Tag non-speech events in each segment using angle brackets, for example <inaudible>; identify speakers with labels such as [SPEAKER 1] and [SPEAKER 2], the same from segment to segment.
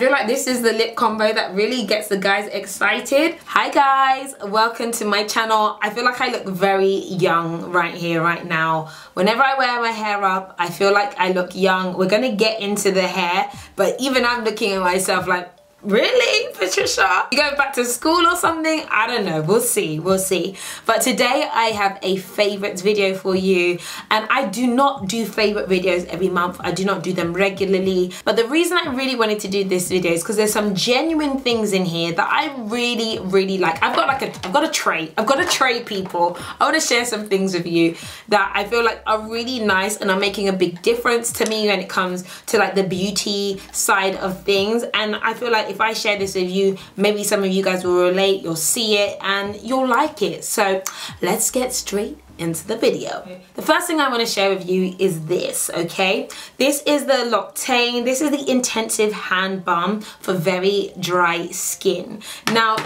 [SPEAKER 1] I feel like this is the lip combo that really gets the guys excited. Hi guys, welcome to my channel. I feel like I look very young right here, right now. Whenever I wear my hair up, I feel like I look young. We're gonna get into the hair, but even I'm looking at myself like, Really, Patricia? You go back to school or something? I don't know. We'll see. We'll see. But today I have a favorites video for you. And I do not do favorite videos every month. I do not do them regularly. But the reason I really wanted to do this video is because there's some genuine things in here that I really, really like. I've got like a, I've got a tray. I've got a tray, people. I want to share some things with you that I feel like are really nice and are making a big difference to me when it comes to like the beauty side of things. And I feel like if I share this with you, maybe some of you guys will relate, you'll see it, and you'll like it. So let's get straight into the video. The first thing I want to share with you is this, okay? This is the L'Occitane. This is the Intensive Hand Balm for very dry skin. Now,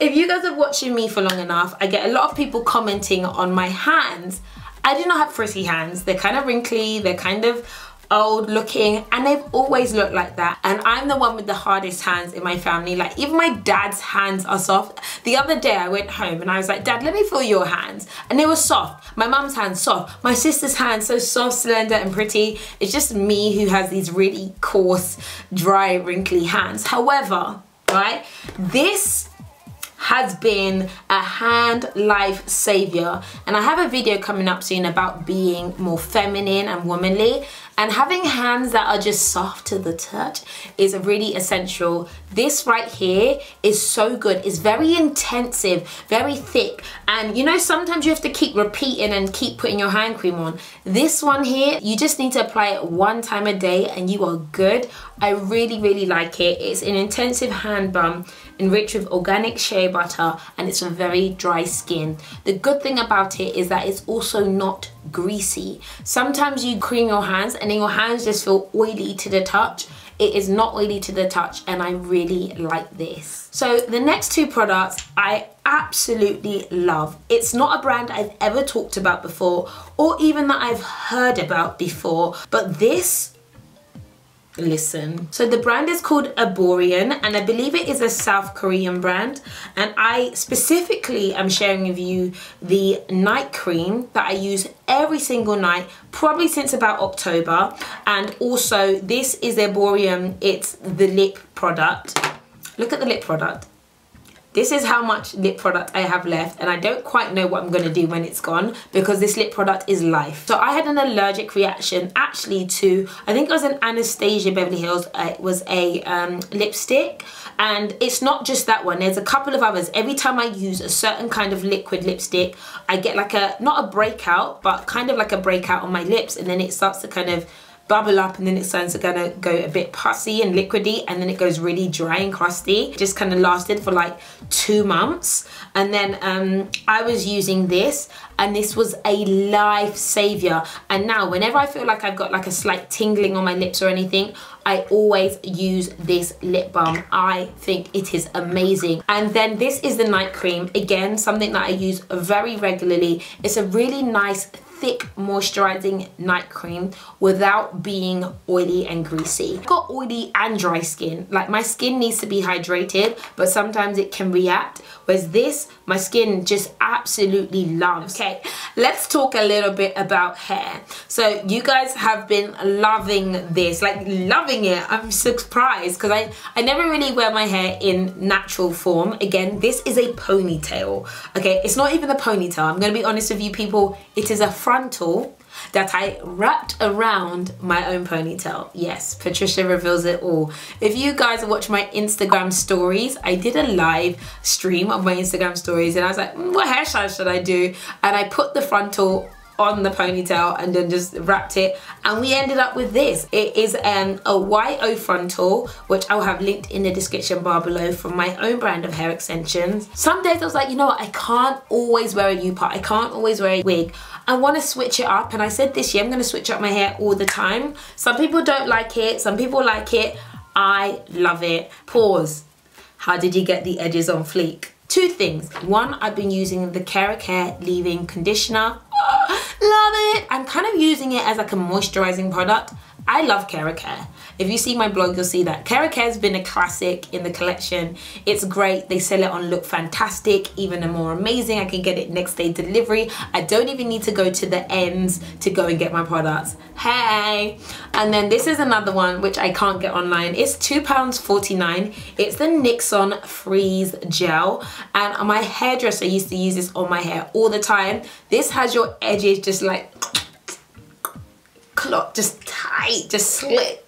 [SPEAKER 1] if you guys are watching me for long enough, I get a lot of people commenting on my hands. I do not have frizzy hands. They're kind of wrinkly. They're kind of old looking and they've always looked like that. And I'm the one with the hardest hands in my family. Like even my dad's hands are soft. The other day I went home and I was like dad let me feel your hands. And they were soft. My mum's hands soft. My sister's hands so soft slender and pretty. It's just me who has these really coarse dry wrinkly hands. However right this has been a hand life savior and I have a video coming up soon about being more feminine and womanly and having hands that are just soft to the touch is really essential. This right here is so good. It's very intensive, very thick. And you know, sometimes you have to keep repeating and keep putting your hand cream on. This one here, you just need to apply it one time a day and you are good. I really, really like it. It's an intensive hand balm enriched with organic shea butter and it's for very dry skin. The good thing about it is that it's also not greasy. Sometimes you cream your hands and then your hands just feel oily to the touch. It is not oily to the touch and I really like this. So the next two products I absolutely love. It's not a brand I've ever talked about before or even that I've heard about before, but this listen. So the brand is called Erborian and I believe it is a South Korean brand. And I specifically am sharing with you the night cream that I use every single night probably since about October. And also this is Erborian. It's the lip product. Look at the lip product this is how much lip product I have left and I don't quite know what I'm going to do when it's gone because this lip product is life. So I had an allergic reaction actually to, I think it was an Anastasia Beverly Hills, uh, it was a um, lipstick and it's not just that one, there's a couple of others. Every time I use a certain kind of liquid lipstick, I get like a, not a breakout, but kind of like a breakout on my lips and then it starts to kind of bubble up and then it starts to gonna go a bit pussy and liquidy and then it goes really dry and crusty. Just kind of lasted for like two months. And then um, I was using this and this was a life savior. And now whenever I feel like I've got like a slight tingling on my lips or anything I always use this lip balm. I think it is amazing. And then this is the night cream. Again something that I use very regularly. It's a really nice thick moisturizing night cream without being oily and greasy. I've got oily and dry skin. Like my skin needs to be hydrated, but sometimes it can react. Whereas this, my skin just absolutely loves. Okay, let's talk a little bit about hair. So you guys have been loving this, like loving it. I'm surprised because I, I never really wear my hair in natural form. Again, this is a ponytail. Okay, it's not even a ponytail. I'm gonna be honest with you people. It is a frontal that I wrapped around my own ponytail. Yes, Patricia reveals it all. If you guys watch my Instagram stories, I did a live stream of my Instagram stories and I was like, mm, what hairstyle should I do? And I put the frontal on the ponytail and then just wrapped it and we ended up with this it is um, a YO frontal which I'll have linked in the description bar below from my own brand of hair extensions some days I was like you know what I can't always wear a U-part I can't always wear a wig I want to switch it up and I said this year I'm going to switch up my hair all the time. Some people don't like it some people like it. I love it. Pause. How did you get the edges on fleek? Two things. One I've been using the Kera Care leave-in conditioner. <gasps> Love it. I'm kind of using it as like a moisturizing product. I love Kera Care. If you see my blog, you'll see that Kera Care has been a classic in the collection. It's great. They sell it on Look Fantastic, even more amazing. I can get it next day delivery. I don't even need to go to the ends to go and get my products. Hey! And then this is another one which I can't get online. It's £2.49. It's the Nixon Freeze Gel. And my hairdresser used to use this on my hair all the time. This has your edges just like <tsk> just tight just slit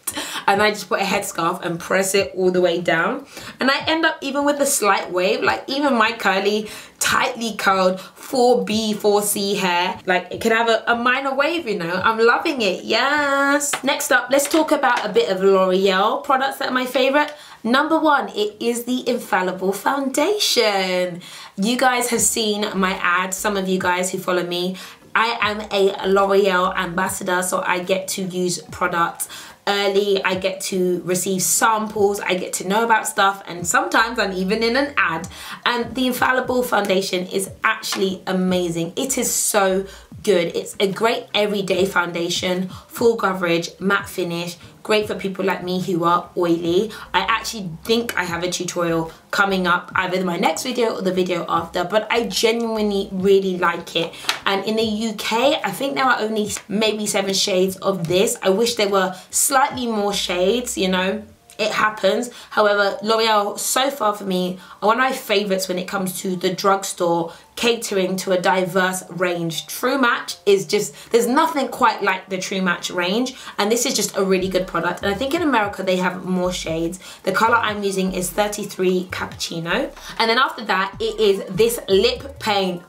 [SPEAKER 1] and I just put a headscarf and press it all the way down. And I end up even with a slight wave like even my curly tightly curled 4B 4C hair. Like it can have a, a minor wave you know? I'm loving it yes. Next up let's talk about a bit of L'Oreal products that are my favorite. Number one, it is the Infallible Foundation. You guys have seen my ad, some of you guys who follow me. I am a L'Oreal ambassador, so I get to use products early. I get to receive samples. I get to know about stuff and sometimes I'm even in an ad. And the Infallible Foundation is actually amazing. It is so good. It's a great everyday foundation, full coverage, matte finish, great for people like me who are oily. I actually think I have a tutorial coming up either in my next video or the video after but I genuinely really like it and in the UK I think there are only maybe seven shades of this. I wish there were slightly more shades you know it happens. However, L'Oreal, so far for me, are one of my favorites when it comes to the drugstore catering to a diverse range. True Match is just, there's nothing quite like the True Match range. And this is just a really good product. And I think in America, they have more shades. The color I'm using is 33 Cappuccino. And then after that, it is this lip paint.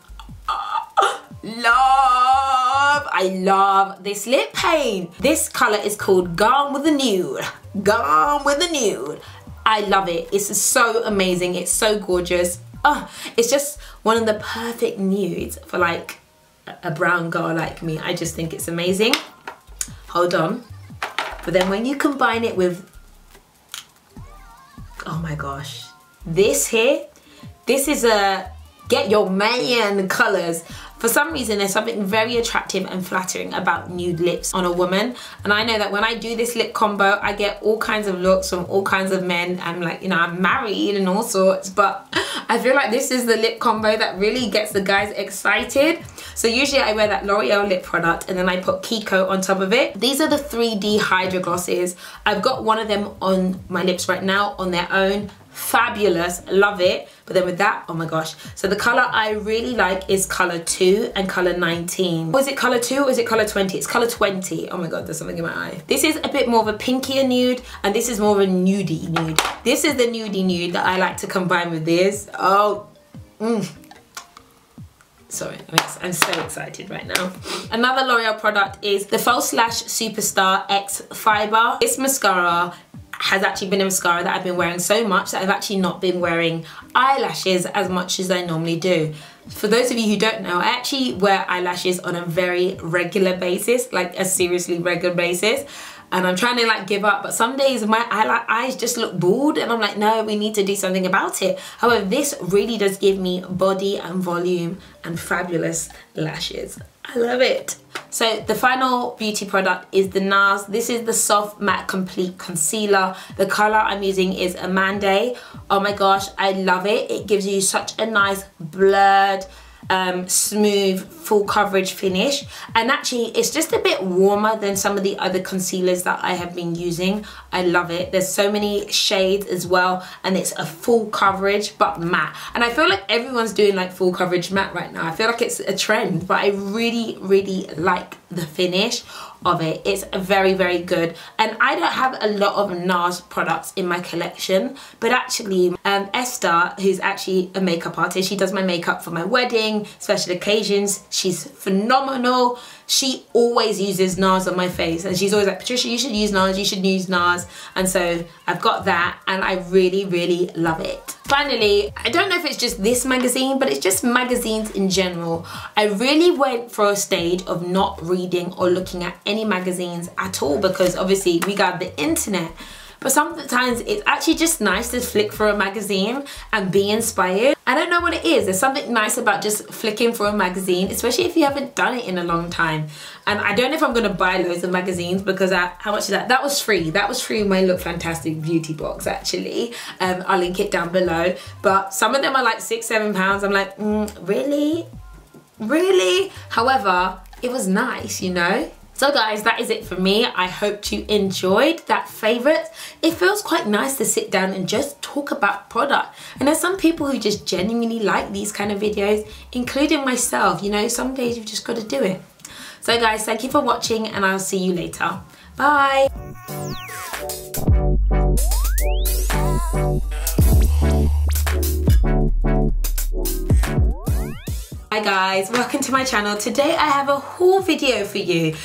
[SPEAKER 1] Love. I love this lip paint. This color is called Gone with the Nude. Gone with the Nude. I love it. It's so amazing. It's so gorgeous. Oh it's just one of the perfect nudes for like a brown girl like me. I just think it's amazing. Hold on. But then when you combine it with oh my gosh this here this is a get your man colors for some reason, there's something very attractive and flattering about nude lips on a woman. And I know that when I do this lip combo, I get all kinds of looks from all kinds of men. I'm like, you know, I'm married and all sorts, but <laughs> I feel like this is the lip combo that really gets the guys excited. So usually I wear that L'Oreal lip product and then I put Kiko on top of it. These are the 3D Hydra Glosses. I've got one of them on my lips right now on their own. Fabulous. Love it. But then with that oh my gosh. So the color i really like is color 2 and color 19 was it color 2 or is it color 20 it's color 20 oh my god there's something in my eye. This is a bit more of a pinkier nude and this is more of a nudie nude. This is the nudie nude that i like to combine with this. Oh mm. Sorry, I'm so excited right now. Another L'Oreal product is the False Lash Superstar X Fiber. This mascara has actually been a mascara that I've been wearing so much that I've actually not been wearing eyelashes as much as I normally do. For those of you who don't know, I actually wear eyelashes on a very regular basis, like a seriously regular basis. And I'm trying to like give up, but some days my eyes just look bald and I'm like, no, we need to do something about it. However, this really does give me body and volume and fabulous lashes. I love it. So the final beauty product is the NARS. This is the Soft Matte Complete Concealer. The color I'm using is Amande. Oh my gosh, I love it. It gives you such a nice blurred, um, smooth, full coverage finish. And actually, it's just a bit warmer than some of the other concealers that I have been using. I love it. There's so many shades as well. And it's a full coverage, but matte. And I feel like everyone's doing like full coverage matte right now. I feel like it's a trend, but I really, really like the finish of it. It's very, very good. And I don't have a lot of NARS products in my collection, but actually um, Esther, who's actually a makeup artist, she does my makeup for my wedding, special occasions. She's phenomenal. She always uses NARS on my face and she's always like, Patricia, you should use NARS, you should use NARS. And so I've got that and I really, really love it. Finally, I don't know if it's just this magazine, but it's just magazines in general. I really went for a stage of not reading or looking at any magazines at all because obviously we got the internet but sometimes it's actually just nice to flick through a magazine and be inspired. I don't know what it is. There's something nice about just flicking through a magazine, especially if you haven't done it in a long time. And I don't know if I'm gonna buy loads of magazines because I, how much is that? That was free. That was free in my Look Fantastic beauty box actually. Um, I'll link it down below. But some of them are like six, seven pounds. I'm like, mm, really? Really? However, it was nice, you know? So guys, that is it for me. I hope you enjoyed that favorite. It feels quite nice to sit down and just talk about product. And there's some people who just genuinely like these kind of videos, including myself. You know, some days you've just got to do it. So guys, thank you for watching and I'll see you later. Bye. Hi guys, welcome to my channel. Today I have a haul video for you.